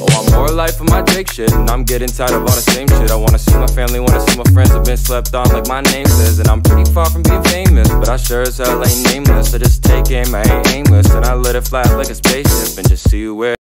Oh, I'm more life for my Drake shit, and I'm getting tired of all the same shit. I wanna see my family, wanna see my friends. I've been slept on like my name says, and I'm pretty far from being famous, but I sure as hell ain't nameless. I just take aim, I ain't aimless, and I let it fly like a spaceship, and just see where.